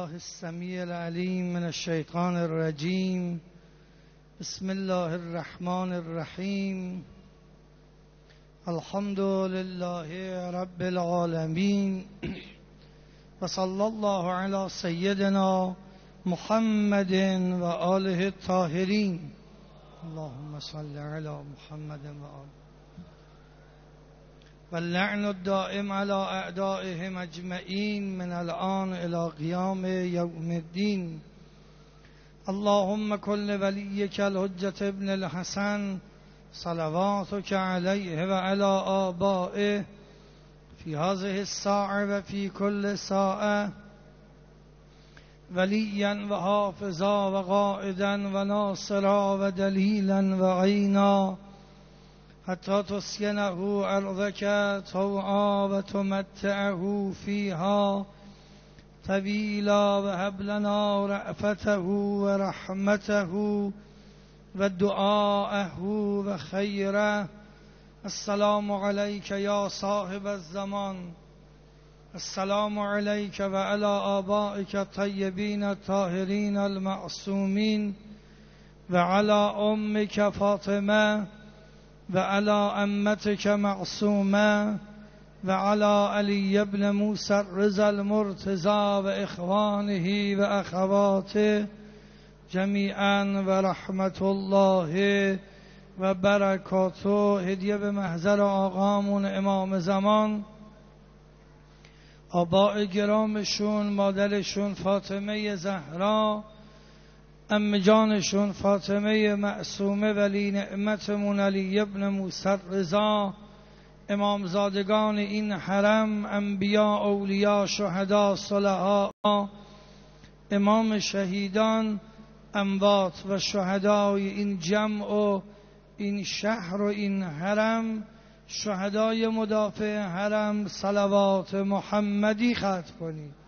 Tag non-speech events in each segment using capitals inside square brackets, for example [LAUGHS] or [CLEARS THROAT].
بالله السميع العليم من الشيطان الرجيم. بسم الله الرحمن الرحيم. الحمد لله رب العالمين. [CLEARS THROAT] وصلى الله على سيدنا محمد وآله الطاهرين. اللهم صل على محمد وآله. واللعن الدائم على أعدائهم أجمعين من الآن إلى قيام يوم الدين اللهم كل وليك الحجة ابن الحسن صلواتك عليه وعلى آبائه في هذه الساعة وفي كل ساعة وليا وحافظا وقائدا وناصرا ودليلا وعينا حتى تسكنه أرضك طوعا وتمتعه فيها طويلا وهب لنا رأفته ورحمته ودعاءه وخيره السلام عليك يا صاحب الزمان. السلام عليك وعلى آبائك الطيبين الطاهرين المعصومين وعلى أمك فاطمة وعلى أمتك معصومة وعلى علي بن موسى الرضا المرتضى وإخوانه وأخواته جميعا ورحمة الله و برکاته. هدیه به آقامون امام زمان. آباء گرامشون مادرشون فاطمه زهرا ام جانشون فاطمه معصومه ولی نعمتمون علی ابن موسی رضا امامزادگان این حرم انبیا اولیا شهدا صلحا امام شهیدان اموات و شهدای این جمع و این شهر و این حرم شهدای مدافع حرم صلوات محمدی ختم کنید.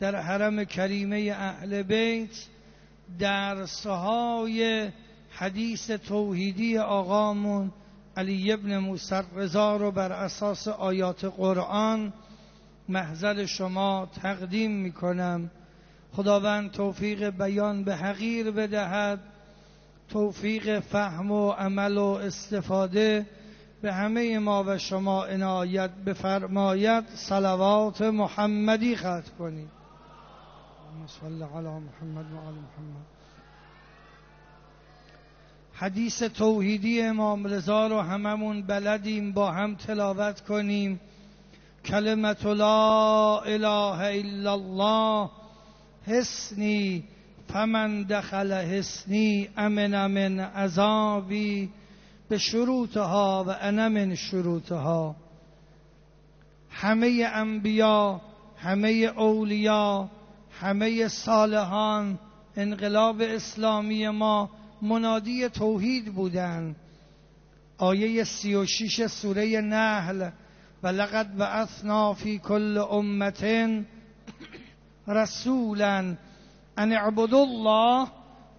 در حرم کریمه اهل بیت درسهای حدیث توحیدی آقامون علی ابن موسی رضا رو بر اساس آیات قرآن محضر شما تقدیم می کنم خداوند توفیق بیان به حقیر بدهد توفیق فهم و عمل و استفاده به همه ما و شما عنایت بفرماید. صلوات محمدی ختم کنید. صل علی محمد و آل محمد. حدیث توحیدی امام رضا رو هممون بلدیم با هم تلاوت کنیم. کلمت لا اله الا الله حسنی فمن دخل حسنی امن من عذابی. به شروطها و انا من شروطها. همه انبیا همه اولیا همه صالحان انقلاب اسلامی ما منادی توحید بودند آیه سی و شیش سوره نحل و لقد بعثنا فی کل امت رسولا ان اعبدوا الله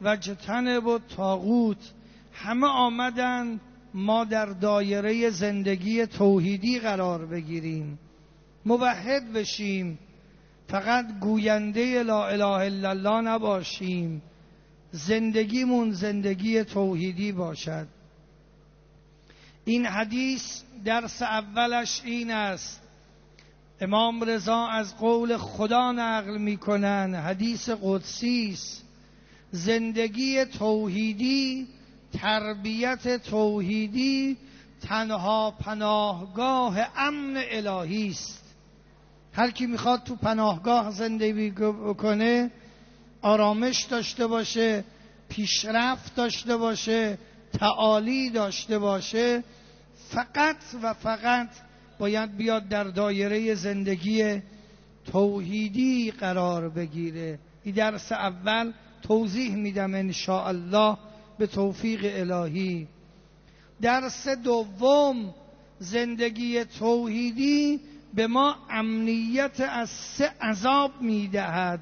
و اجتنبوا الطاغوت. همه آمدن ما در دایره زندگی توحیدی قرار بگیریم. موحد بشیم. فقط گوینده لا اله الا الله نباشیم. زندگیمون زندگی توحیدی باشد. این حدیث درس اولش این است. امام رضا از قول خدا نقل می‌کنن حدیث قدسی است. زندگی توحیدی تربیت توحیدی تنها پناهگاه امن الهی است. هر کی می‌خواد تو پناهگاه زندگی کنه آرامش داشته باشه پیشرفت داشته باشه تعالی داشته باشه فقط و فقط باید بیاد در دایره زندگی توحیدی قرار بگیره. این درس اول توضیح میدم ان الله به توفیق الهی. درس دوم زندگی توحیدی به ما امنیت از سه عذاب می‌دهد.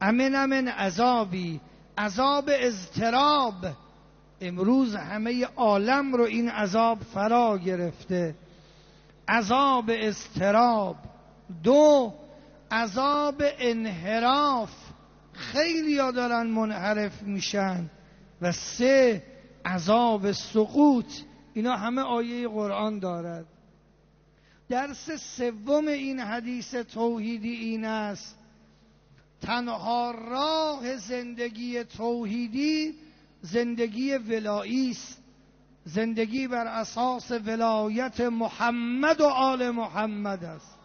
امن امن عذابی. عذاب اضطراب. امروز همه عالم رو این عذاب فرا گرفته. عذاب استراب دو عذاب انحراف. خیلی ها دارن منحرف میشن. و سه عذاب سقوط. اینا همه آیه قرآن دارد. درس سوم این حدیث توحیدی این است. تنها راه زندگی توحیدی زندگی ولایی است. زندگی بر اساس ولایت محمد و آل محمد است.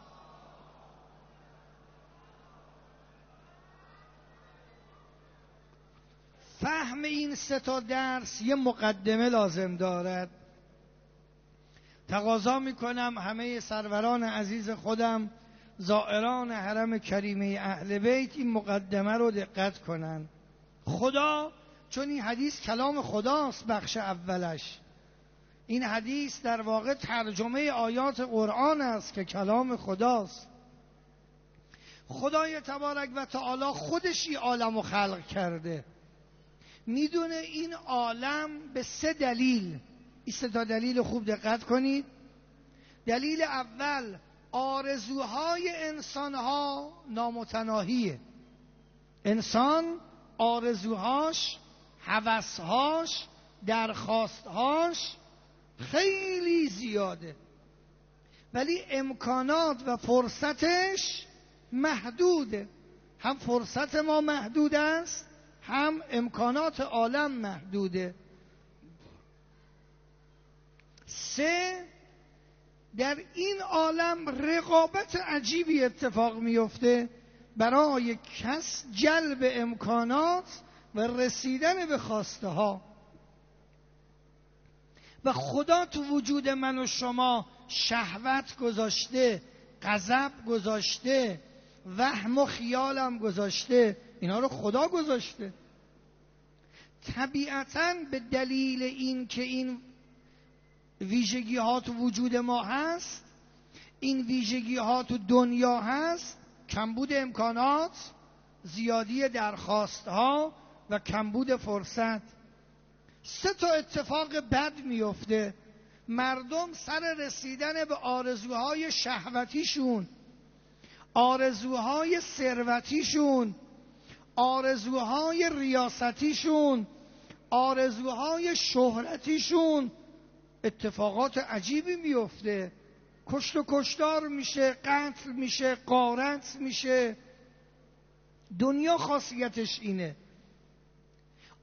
فهم این سه تا درس یه مقدمه لازم دارد. تقاضا می‌کنم همه سروران عزیز خودم زائران حرم کریمه اهل بیت این مقدمه رو دقت کنن. خدا چون این حدیث کلام خداست بخش اولش. این حدیث در واقع ترجمه آیات قرآن است که کلام خداست. خدای تبارک و تعالی خودش این عالم و خلق کرده. می‌دونه این عالم به سه دلیل این تا دلیل خوب دقت کنید. دلیل اول آرزوهای انسانها نامتناهیه. انسان آرزوهاش حوثهاش درخواستهاش خیلی زیاده. ولی امکانات و فرصتش محدوده. هم فرصت ما محدود است هم امکانات عالم محدوده. سه در این عالم رقابت عجیبی اتفاق میفته برای کس جلب امکانات و رسیدن به خواسته ها. و خدا تو وجود من و شما شهوت گذاشته غضب گذاشته وهم و خیالم گذاشته اینا رو خدا گذاشته. طبیعتا به دلیل این که این ویژگی ها تو وجود ما هست؟ این ویژگی ها تو دنیا هست؟ کمبود امکانات زیادی درخواست ها و کمبود فرصت. سه تا اتفاق بد میفته مردم سر رسیدن به آرزوهای شهوتیشون آرزوهای ثروتیشون آرزوهای ریاستیشون آرزوهای شهرتیشون اتفاقات عجیبی میفته. کشت و کشتار میشه قتل میشه قارت میشه. دنیا خاصیتش اینه.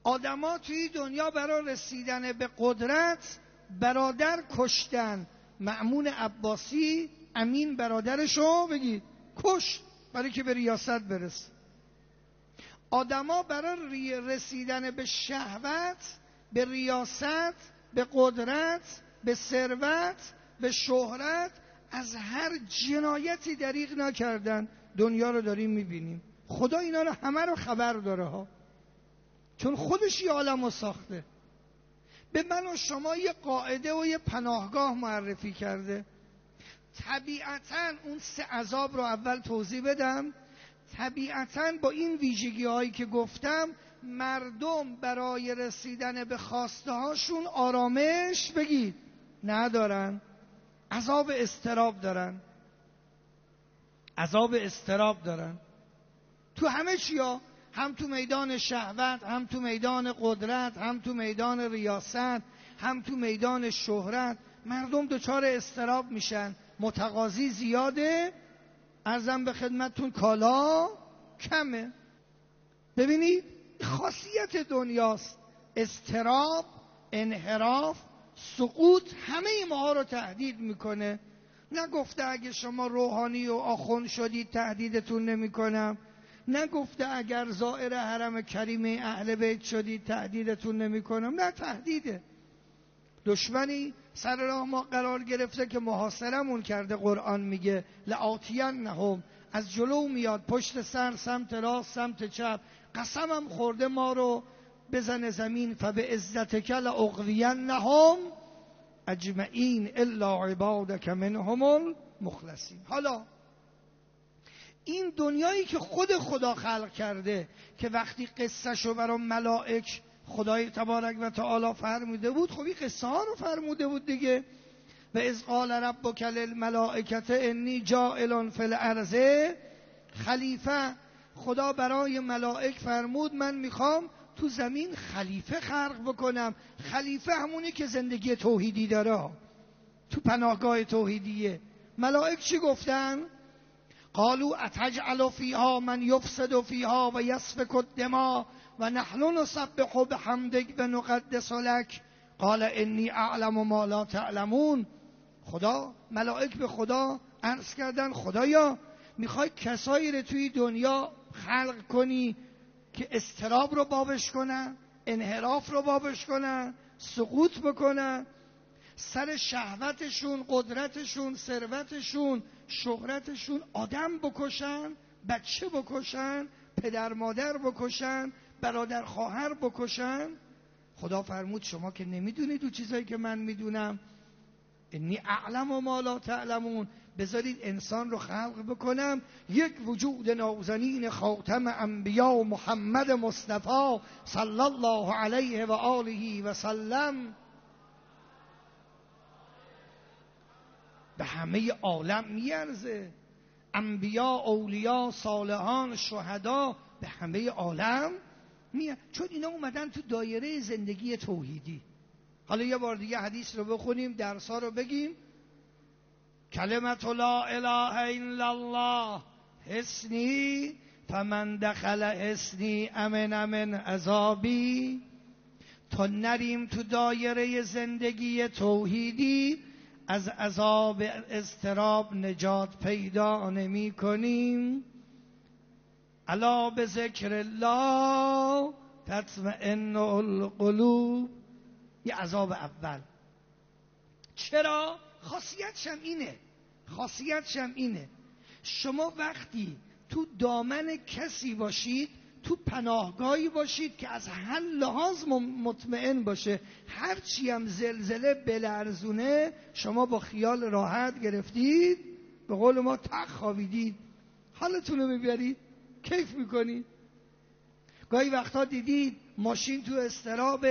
آدما توی دنیا برای رسیدن به قدرت برادر کشتن. معمون عباسی امین برادرشو بگید کش برای که به ریاست برسه. آدما برای رسیدن به شهوت به ریاست به قدرت به ثروت به شهرت از هر جنایتی دریغ نکردن. دنیا رو داریم می‌بینیم. خدا اینا رو همه رو خبر داره ها. چون خودش یه عالم رو ساخته. به من و شما یه قاعده و یه پناهگاه معرفی کرده. طبیعتا اون سه عذاب رو اول توضیح بدم. طبیعتا با این ویژگی هایی که گفتم مردم برای رسیدن به خواسته هاشون آرامش بگید. ندارن. عذاب استراب دارن. عذاب استراب دارن. تو همه چیا؟ هم تو میدان شهوت هم تو میدان قدرت هم تو میدان ریاست هم تو میدان شهرت. مردم دچار استراب میشن. متقاضی زیاده. ارزم به خدمتتون کالا کمه. ببینید خاصیت دنیاست. استراب انحراف سقوط همه ماها رو تهدید می‌کنه. نگفته اگه شما روحانی و آخون شدید تهدیدتون نمی‌کنم. نگفته اگر زائر حرم کریم اهل بیت شدید تهدیدتون نمی‌کنم. نه تهدیده. دشمنی سر راه ما قرار گرفته که محاصرمون کرده قرآن میگه. لعاتین نهم از جلو میاد پشت سر سمت راست سمت چپ. قسمم خورده ما رو بزن زمین فبه عزتک نهم اجمعین الا عبادک منهم المخلصین. حالا این دنیایی که خود خدا خلق کرده که وقتی قصه شو برای ملائک خدای تبارک و تعالی فرموده بود خب این قصه ها رو فرموده بود دیگه. و از قال ربک للملائکه انی جائل فی الارض خلیفه. خدا برای ملائک فرمود من می‌خوام تو زمین خلیفه خلق بکنم. خلیفه همونی که زندگی توحیدی داره. تو پناهگاه توحیدیه. ملائک چی گفتن؟ قالوا اتجعل فیها من یفسد فیها و یسفک الدما و نحن نسبح بحمدک و نقدس لک. قال انی اعلم ما لا تعلمون. خدا ملائک به خدا عرض کردن خدایا می‌خوای کسایی رو توی دنیا خلق کنی که استراب رو بابش کنن انحراف رو بابش کنن سقوط بکنن سر شهوتشون قدرتشون ثروتشون شهرتشون آدم بکشن بچه بکشن پدر مادر بکشن برادر خواهر بکشن. خدا فرمود شما که نمی‌دونید تو چیزایی که من می‌دونم. انی اعلم و ما لا تعلمون. بذارید انسان رو خلق بکنم. یک وجود نازنین خاتم انبیا محمد مصطفی صلی الله علیه و آله و سلم. به همه عالم میارزه. انبیا اولیا صالحان شهدا به همه عالم میاد چون اینا اومدن تو دایره زندگی توحیدی. حالا یه بار دیگه حدیث رو بخونیم درسا رو بگیم. کلمت لا اله الا الله. حسنی فمن دخل حسنی امن امن عذابی. تا نریم تو دایره زندگی توحیدی. از عذاب استراب نجات پیدا نمی کنیم. الا به ذکر الله تطمئن القلوب. یه عذاب اول. چرا؟ خاصیتش هم اینه. خاصیتش هم اینه. شما وقتی تو دامن کسی باشید تو پناهگاهی باشید که از هر لحاظ مطمئن باشه هرچی هم زلزله بلرزونه شما با خیال راحت گرفتید به قول ما تق خوابیدید. حالتون رو ببرید کیف می‌کنید گاهی وقتا دیدید ماشین تو استراب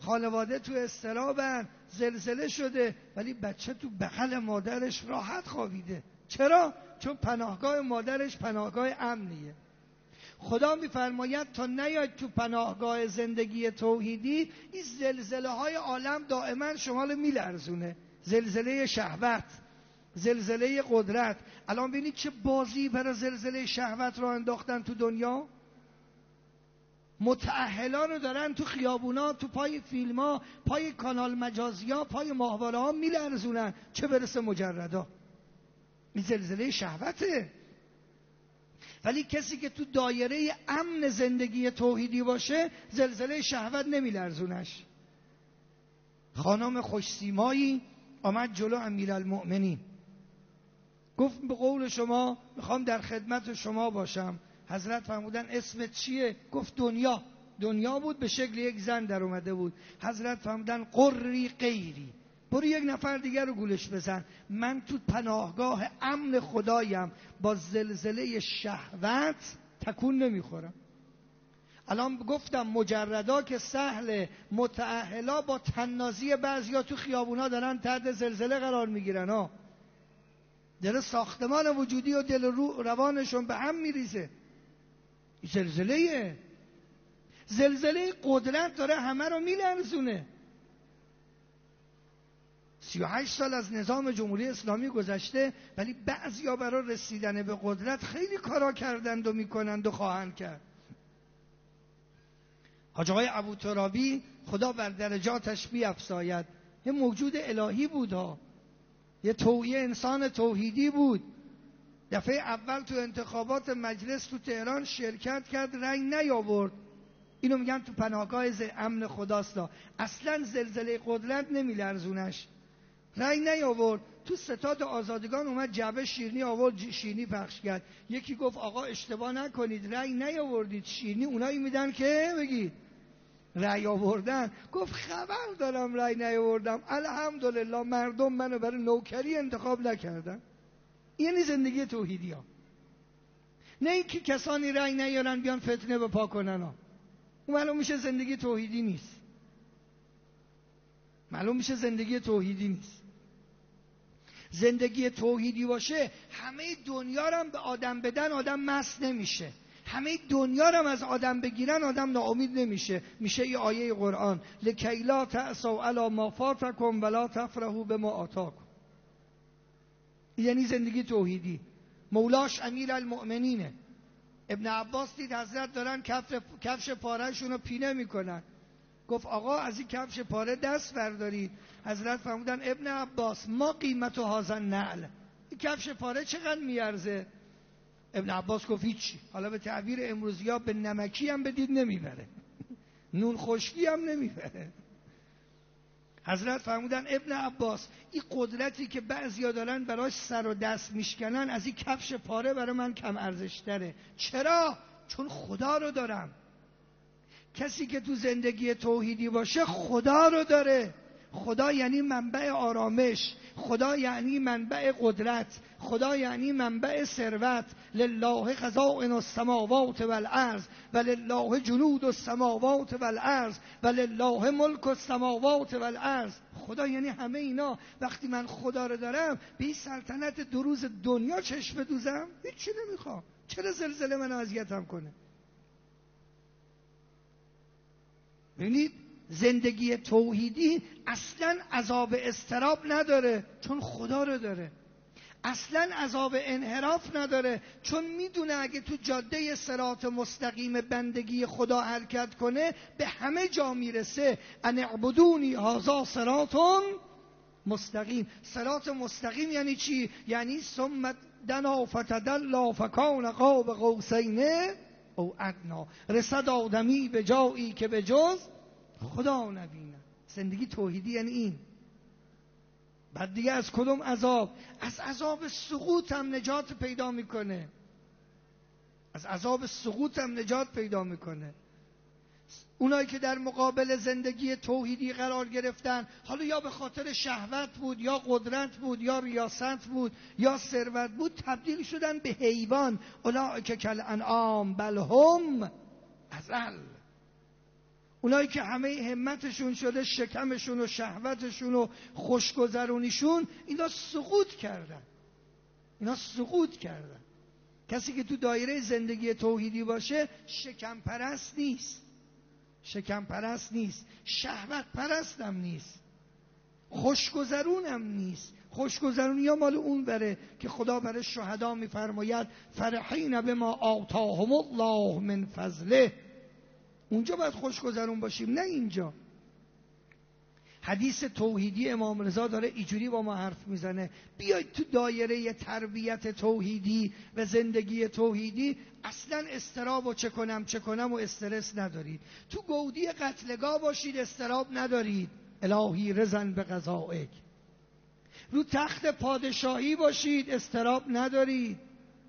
خانواده تو استرابن. زلزله شده ولی بچه تو بغل مادرش راحت خوابیده. چرا؟ چون پناهگاه مادرش پناهگاه امنیه. خدا میفرماید تا نیاید تو پناهگاه زندگی توحیدی این زلزله های عالم دائما شما رو میلرزونه. زلزله شهوت زلزله قدرت. الان ببینید چه بازی برای زلزله شهوت را انداختن تو دنیا؟ متعهلا رو دارن تو خیابونا تو پای فیلم پای کانال مجازی ها پای ماهواره ها میلرزونن. چه برسه مجردا؟ این زلزله شهوته. ولی کسی که تو دایره امن زندگی توحیدی باشه زلزله شهوت نمیلرزونش. خانم خوشسیمایی آمد جلو امیر المؤمنین گفت به قول شما می‌خوام در خدمت شما باشم. حضرت فرمودن اسمت چیه؟ گفت دنیا. دنیا بود به شکل یک زن در اومده بود. حضرت فرمودن قری غیری. برو یک نفر دیگر رو گولش بزن. من تو پناهگاه امن خدایم. با زلزله شهوت تکون نمی‌خورم. الان گفتم مجردا که سهل متعهلا با تنازی بعضیا تو خیابونا دارن تحت زلزله قرار می‌گیرن ها دل ساختمان وجودی و دل رو روانشون به هم میریزه. زلزله زلزله قدرت داره همه رو میلرزونه. سی و هشت سال از نظام جمهوری اسلامی گذشته ولی بعضیا برای رسیدن به قدرت خیلی کارا کردند و می‌کنند و خواهند کرد. حاج آقای ابو ترابی خدا بر درجاتش بیافزاید یه موجود الهی بود ها. یه تویه انسان توحیدی بود. دفعه اول تو انتخابات مجلس تو تهران شرکت کرد رنگ نیاورد. اینو میگن تو پناهگاه امن خداستا. اصلا زلزله قدرت نمیلرزونش. رنگ نیاورد. تو ستاد آزادگان اومد جعبه شیرنی آورد شیرنی پخش کرد. یکی گفت آقا اشتباه نکنید رنگ نیاوردید. شیرنی اونایی میدن که بگید. رأی آوردن. گفت خبر دارم رأی نیاوردم. الحمدلله مردم منو برای نوکری انتخاب نکردن. یعنی زندگی توحیدی ها نه اینکه کسانی رنگ نیارن بیان فتنه به پا کنن. ها معلوم میشه زندگی توحیدی نیست. معلوم میشه زندگی توحیدی نیست. زندگی توحیدی باشه همه دنیا رو به آدم بدن آدم مست نمیشه. همه دنیا رو از آدم بگیرن آدم ناامید نمیشه. میشه ای آیه قرآن لکیلا تأسوا علی ما فاتکم ولا تفرحوا بما آتاکم. یعنی زندگی توحیدی. مولاش امیر المؤمنینه. ابن عباس دید حضرت دارن کفش, کفش پارهشون رو پینه می‌کنن. گفت آقا از این کفش پاره دست بردارید حضرت فرمودن ابن عباس ما قیمت و هازن نعل این کفش پاره چقدر میارزه؟ ابن عباس گفت هیچی حالا به تعبیر امروزی ها به نمکی هم بدید نمی‌بره. نون خشکی هم نمی‌بره. حضرت فرمودن ابن عباس این قدرتی که بعضیا دارن براش سر و دست میشکنن از این کفش پاره برای من کم ارزشتره چرا؟ چون خدا رو دارم. کسی که تو زندگی توحیدی باشه خدا رو داره. خدا یعنی منبع آرامش. خدا یعنی منبع قدرت خدا یعنی منبع ثروت. لله خزائن السماوات والارض و لله جنود السماوات والارض و لله ملک السماوات والارض. خدا یعنی همه اینا. وقتی من خدا رو دارم به این سلطنت دو روز دنیا چشم بدوزم؟ هیچی نمی‌خوام چرا زلزله من اذیتم کنه؟ ببینید زندگی توحیدی اصلا عذاب استراب نداره چون خدا رو داره. اصلا عذاب انحراف نداره چون می‌دونه اگه تو جاده سرات مستقیم بندگی خدا حرکت کنه به همه جا می‌رسه. ان اعبدونی هازا سراتون مستقیم. سرات مستقیم یعنی چی؟ یعنی سمت دنا فتدلا فکان قاب قوسینه او ادنا. رسد آدمی به جایی که به جز خدا نبینه. زندگی توحیدی یعنی این. بعد دیگه از کدوم عذاب؟ از عذاب سقوط هم نجات پیدا می‌کنه. از عذاب سقوط هم نجات پیدا می‌کنه. اونایی که در مقابل زندگی توحیدی قرار گرفتن حالا یا به خاطر شهوت بود یا قدرت بود یا ریاست بود یا ثروت بود تبدیل شدن به حیوان. که کل انعام بل هم ازل. اونایی که همه همتشون شده شکمشون و شهوتشون و خوشگذرونیشون اینا سقوط کردن. اینا سقوط کردن. کسی که تو دایره زندگی توحیدی باشه شکم پرست نیست. شکم پرست نیست. شهوت پرست هم نیست. خوشگذرون هم نیست. خوشگذرونی ها مال اون بره که خدا برای شهدا میفرماید فرحین به ما آتاهم الله من فضله. اونجا باید خوشگذرون باشیم نه اینجا. حدیث توحیدی امام رضا داره اینجوری با ما حرف می‌زنه. بیاید تو دایره تربیت توحیدی و زندگی توحیدی اصلا استراب و چه کنم چه کنم و استرس ندارید. تو گودی قتلگاه باشید استراب ندارید. الهی رزن به قضائک. رو تخت پادشاهی باشید استراب ندارید.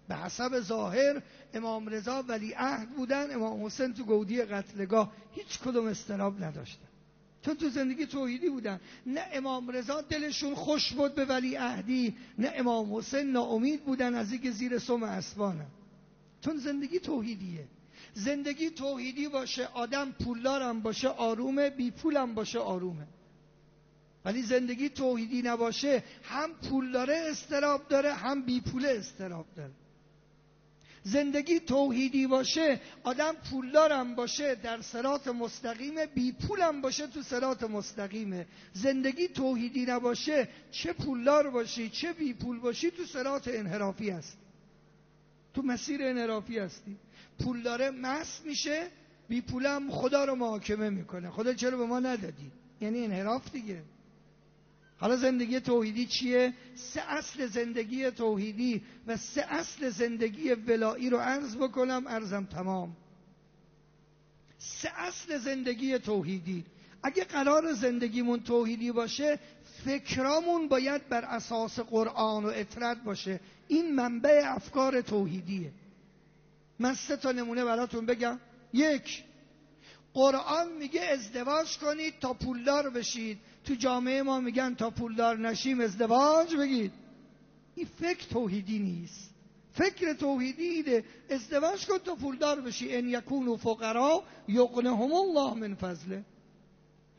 به حسب ظاهر امام رضا ولی عهد بودن امام حسین تو گودی قتلگاه هیچ کدوم استراب نداشتن. چون تو زندگی توحیدی بودن. نه امام رضا دلشون خوش بود به ولی عهدی نه امام حسین ناامید بودن از اینکه زیر سم اسبانه چون زندگی توحیدیه. زندگی توحیدی باشه آدم پولدارم باشه آرومه بی پولم باشه آرومه. ولی زندگی توحیدی نباشه هم پول داره استراب داره هم بی پول استراب داره. زندگی توحیدی باشه آدم پولدارم باشه در سرات مستقیمه بی پولم باشه تو سرات مستقیمه. زندگی توحیدی نباشه چه پولدار باشی چه بی پول باشی تو سرات انحرافی هست تو مسیر انحرافی هستی. پولداره مس میشه بی پولم خدا رو محاکمه می‌کنه. خدا چرا به ما ندادی؟ یعنی انحراف دیگه. حالا زندگی توحیدی چیه؟ سه اصل زندگی توحیدی و سه اصل زندگی ولایی رو عرض بکنم عرضم تمام. سه اصل زندگی توحیدی. اگه قرار زندگیمون توحیدی باشه فکرامون باید بر اساس قرآن و اطرت باشه. این منبع افکار توحیدیه. من سه تا نمونه براتون بگم. یک قرآن میگه ازدواج کنید تا پولدار بشید. تو جامعه ما میگن تا پولدار نشیم ازدواج بگید. این فکر توحیدی نیست. فکر توحیدی ایده ازدواج کن تو پولدار بشی. ان یکونو فقرا یغنهم الله من فضله.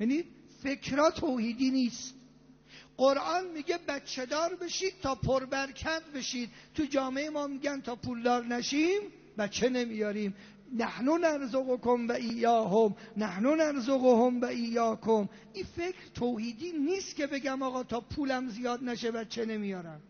یعنی فکرها توحیدی نیست. قرآن میگه بچه دار بشید تا پربرکت بشید. تو جامعه ما میگن تا پولدار نشیم بچه نمیاریم. نحنو نرزقکم و ایاهم نحنو نرزقهم و ایاکم. این فکر توحیدی نیست که بگم آقا تا پولم زیاد نشه بچه نمیارم.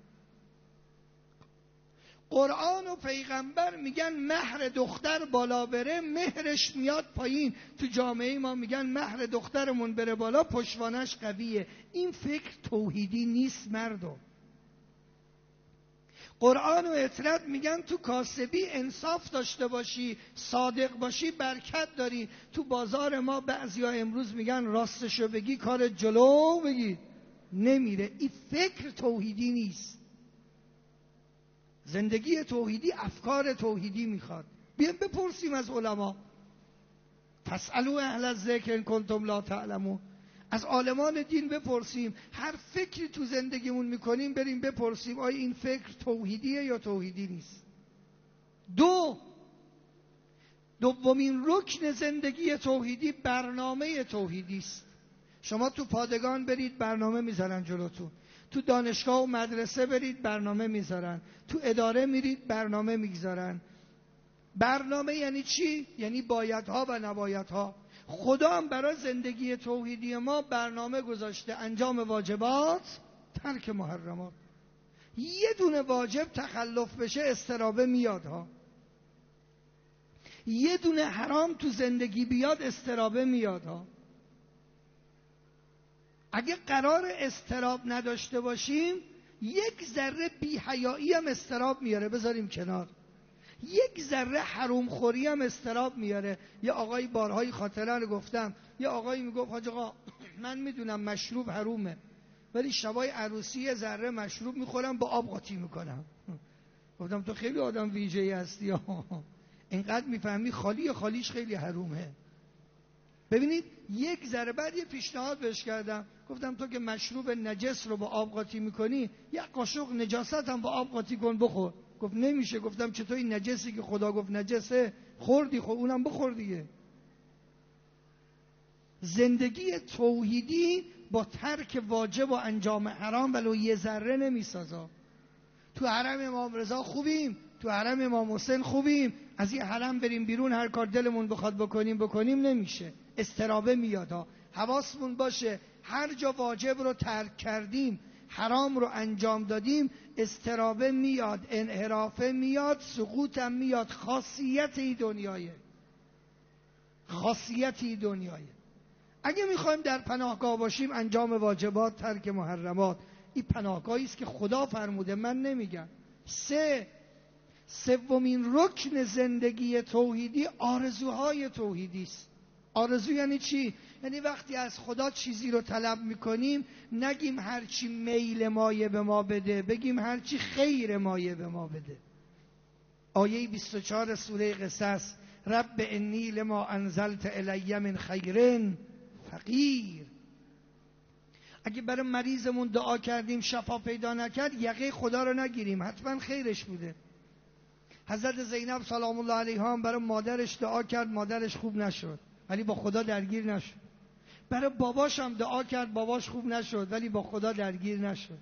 قرآن و پیغمبر میگن مهر دختر بالا بره مهرش میاد پایین. تو جامعه ما میگن مهر دخترمون بره بالا پشوانش قویه. این فکر توحیدی نیست مردم. قرآن و اطرت میگن تو کاسبی انصاف داشته باشی صادق باشی برکت داری. تو بازار ما بعضی امروز میگن راستشو بگی کار جلو بگی. نمیره. این فکر توحیدی نیست. زندگی توحیدی افکار توحیدی می‌خواد. بیایم بپرسیم از علما. فسالو اهل الذکر کنتم لا تعلمون. از عالمان دین بپرسیم هر فکری تو زندگیمون می‌کنیم بریم بپرسیم آیا این فکر توحیدیه یا توحیدی نیست؟ دو دومین رکن زندگی توحیدی برنامه توحیدی است. شما تو پادگان برید برنامه می‌ذارن جلوتون. تو دانشگاه و مدرسه برید برنامه می‌ذارن تو اداره میرید برنامه می‌گذارن. برنامه یعنی چی؟ یعنی بایدها و نبایدها. خدا هم برای زندگی توحیدی ما برنامه گذاشته. انجام واجبات ترک محرمات. یه دونه واجب تخلف بشه استرابه میاد ها. یه دونه حرام تو زندگی بیاد استرابه میاد ها. اگه قرار استراب نداشته باشیم یک ذره بیحیایی هم استراب میاره. بذاریم کنار. یک ذره حروم خوری هم استراب میاره. یه آقای بارهای خاطره رو گفتم. یه آقایی می‌گفت حاج آقا من می‌دونم مشروب حرومه ولی شبای عروسی یه ذره مشروب می‌خورم با آب قاطی می‌کنم. گفتم تو خیلی آدم ویژه هستی. [LAUGHS] اینقدر می‌فهمی خالی خالیش خیلی حرومه. ببینید یک ذره بعد یه پیشنهاد بهش کردم. گفتم تو که مشروب نجس رو با آب قاطی می‌کنی یک قاشق نجاست هم با آب قاطی کن بخور. گفت نمیشه. گفتم چطور این نجسی که خدا گفت نجسه؟ خوردی خب اونم بخور دیگه. زندگی توحیدی با ترک واجب و انجام حرام ولو یه ذره نمیسازا تو حرم امام رضا خوبیم تو حرم امام حسین خوبیم. از این حرم بریم بیرون هر کار دلمون بخواد بکنیم بکنیم نمیشه. استرابه میاد ها. حواسمون باشه هر جا واجب رو ترک کردیم حرام رو انجام دادیم استرابه میاد انحرافه میاد سقوطم میاد. خاصیت ای دنیایه خاصیت ای دنیایه اگه می‌خوایم در پناهگاه باشیم انجام واجبات ترک محرمات. این پناهگاهی است که خدا فرموده من نمیگم. سه سومین رکن زندگی توحیدی آرزوهای توحیدی است. آرزو یعنی چی؟ یعنی وقتی از خدا چیزی رو طلب می‌کنیم نگیم هرچی میل مایه به ما بده بگیم هرچی خیر مایه به ما بده. آیه 24 سوره قصص رب انی لما انزلت الی من خیرن فقیر. اگه برای مریضمون دعا کردیم شفا پیدا نکرد یقه خدا رو نگیریم. حتما خیرش بوده. حضرت زینب سلام الله علیها برای مادرش دعا کرد مادرش خوب نشد ولی با خدا درگیر نشد. برای باباش هم دعا کرد باباش خوب نشد ولی با خدا درگیر نشد.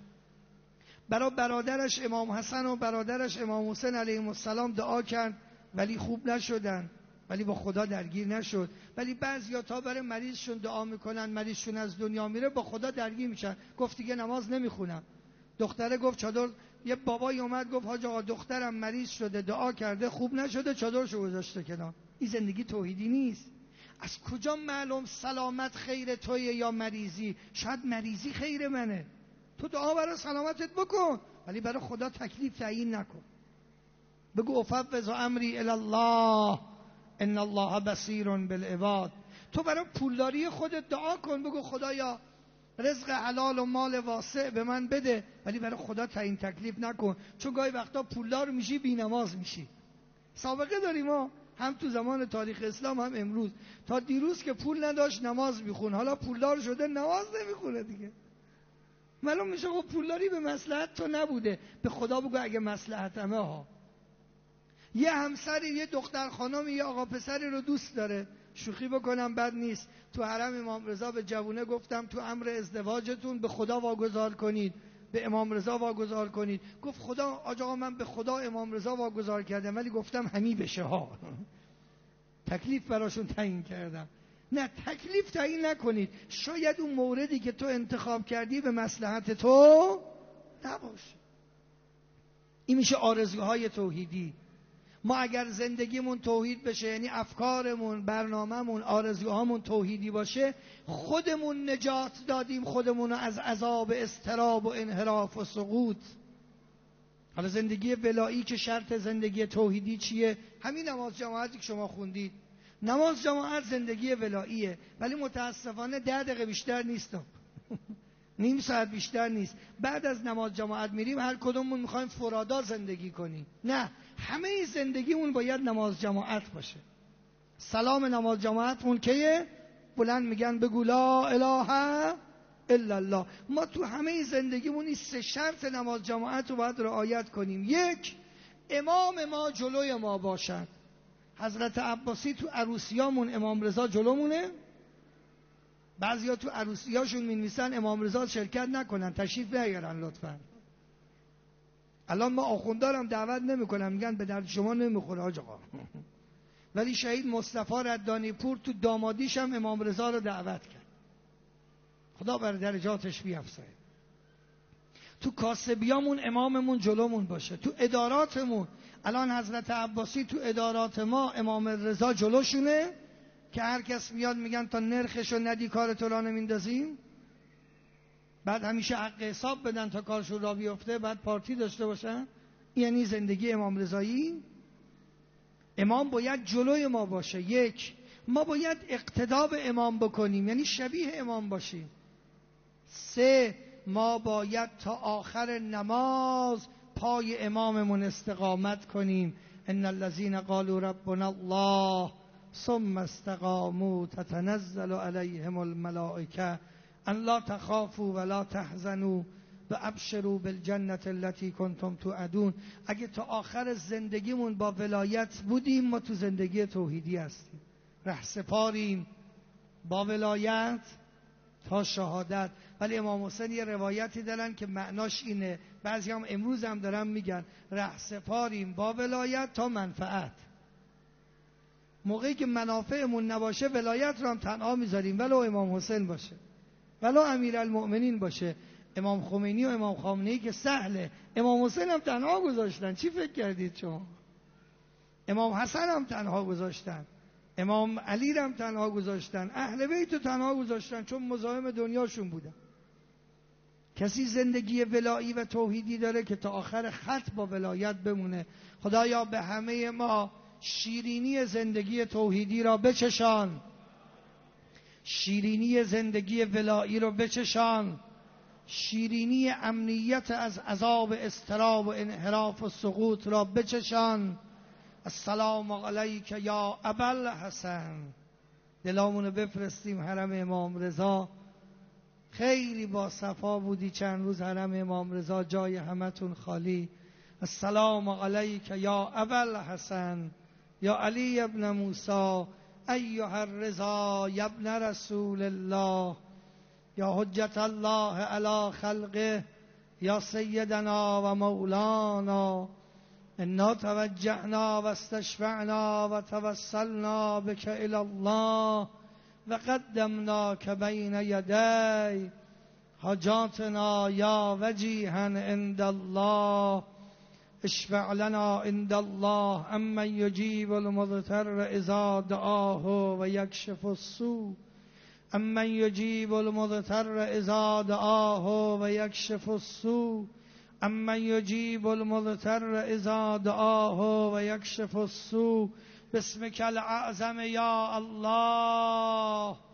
برای برادرش امام حسن و برادرش امام حسین علیهم السلام دعا کرد ولی خوب نشدن ولی با خدا درگیر نشد. ولی بعضیا تا برای مریضشون دعا می‌کنن مریضشون از دنیا میره با خدا درگیر میشن. گفت دیگه نماز نمی‌خونم. دختره گفت چادر یه بابایی اومد گفت حاج آقا دخترم مریض شده دعا کرده خوب نشده چادرشو گذاشته کنار. این زندگی توحیدی نیست. از کجا معلوم سلامت خیر توی یا مریضی؟ شاید مریضی خیر منه. تو دعا برای سلامتت بکن ولی برای خدا تکلیف تعیین نکن. بگو افوض امری الله ان الله بصیر بالعباد. تو برای پولداری خودت دعا کن بگو خدایا رزق حلال و مال واسع به من بده ولی برای خدا تعیین تکلیف نکن. چون گاهی وقتا پولدار میشی بینماز میشی. سابقه داریم ما هم تو زمان تاریخ اسلام هم امروز. تا دیروز که پول نداشت نماز میخون. حالا پولدار شده نماز نمی‌خونه دیگه. معلوم میشه خب پولداری به مسلحت تو نبوده. به خدا بگو اگه مسلحتمه ها یه همسری یه دختر خانم یه آقا پسری رو دوست داره. شوخی بکنم بد نیست. تو حرم امام رضا به جوونه گفتم تو امر ازدواجتون به خدا واگذار کنید. به امام رضا واگذار کنید. گفت خدا آقا من به خدا امام رضا واگذار کردم ولی گفتم همی بشه ها تکلیف براشون تعیین کردم. نه تکلیف تعیین نکنید. شاید اون موردی که تو انتخاب کردی به مسلحت تو نباشه. این میشه آرزوهای توحیدی. ما اگر زندگیمون توحید بشه یعنی افکارمون برنامهمون آرزوهامون توحیدی باشه خودمون نجات دادیم خودمون از عذاب استراب و انحراف و سقوط. حالا زندگی ولایی که شرط زندگی توحیدی چیه؟ همین نماز جماعتی که شما خوندید. نماز جماعت زندگی ولاییه ولی متاسفانه ده دقیقه بیشتر نیست. [LAUGHS] نیم ساعت بیشتر نیست. بعد از نماز جماعت میریم هر کدوممون می‌خوایم فرادا زندگی کنیم. نه همه زندگیمون باید نماز جماعت باشه. سلام نماز جماعتمون کیه؟ بلند میگن بگو لا اله الا الله. ما تو همه زندگیمون این سه شرط نماز جماعت رو باید رعایت کنیم. یک امام ما جلوی ما باشد حضرت عباسی تو عروسیامون امام رضا جلومونه. بعضیا تو عروسیاشون می امام رضا شرکت نکنن تشریف نیارن لطفا. الان ما آخوندارم دعوت نمی‌کنم میگن به درد شما نمی‌خوره آج آقا. [LAUGHS] ولی شهید مصطفی ردانی پور تو دامادیش هم امام رضا رو دعوت کرد. خدا بر درجاتش بیافزاید تو کاسبیامون اماممون جلومون باشه. تو اداراتمون. الان حضرت عباسی تو ادارات ما امام رضا جلوشونه که هر کس میاد میگن تا نرخشو ندی کار را نمیندازیم. بعد همیشه حق حساب بدن تا کارشون را بیفته بعد پارتی داشته باشن. یعنی زندگی امام رضایی. امام باید جلوی ما باشه. یک ما باید اقتدا به امام بکنیم. یعنی شبیه امام باشیم. سه ما باید تا آخر نماز پای اماممون استقامت کنیم. ان الذين قالوا ربنا الله ثم استقاموا تتنزل عليهم الملائكه ان لا تخافوا ولا تحزنوا و ابشروا بالجنه التي کنتم توعدون. اگه تا آخر زندگیمون با ولایت بودیم ما تو زندگی توحیدی هستیم. ره سپاریم با ولایت تا شهادت. ولی امام حسین یه روایتی دارن که معناش اینه. بعضی هم امروز هم دارن میگن ره سپاریم با ولایت تا منفعت. موقعی که منافعمون نباشه ولایت رو هم تنها می‌ذاریم. ولو امام حسین باشه. ولو امیر المؤمنین باشه. امام خمینی و امام خامنه‌ای که سهله. امام حسین هم تنها گذاشتن. چی فکر کردید شما؟ امام حسن هم تنها گذاشتن. امام علی هم تنها گذاشتن. اهل بیت تنها گذاشتن چون مزاحم دنیاشون بودن. کسی زندگی ولایی و توحیدی داره که تا آخر خط با ولایت بمونه. خدایا به همه ما شیرینی زندگی توحیدی را بچشان. شیرینی زندگی ولایی را بچشان. شیرینی امنیت از عذاب استراب و انحراف و سقوط را بچشان. السلام علیک یا ابل حسن دلامونو بفرستیم حرم امام رضا. خیلی با صفا بودی چند روز حرم امام رضا جای همتون خالی. السلام علیک یا ابل حسن یا علی ابن موسی. ایها الرضا یا ابن رسول الله یا حجت الله علی خلقه یا سیدنا و مولانا انا توجهنا و استشفعنا و توسلنا بك الى الله و قدمناك بین یدی حاجاتنا یا وجیها عند الله اشفع لنا عند الله اما يجيب المضطر اذا دعاه ويكشف السوء. اما يجيب المضطر اذا دعاه ويكشف السوء. اما يجيب المضطر اذا دعاه ويكشف السوء. باسمك الاعظم يا الله.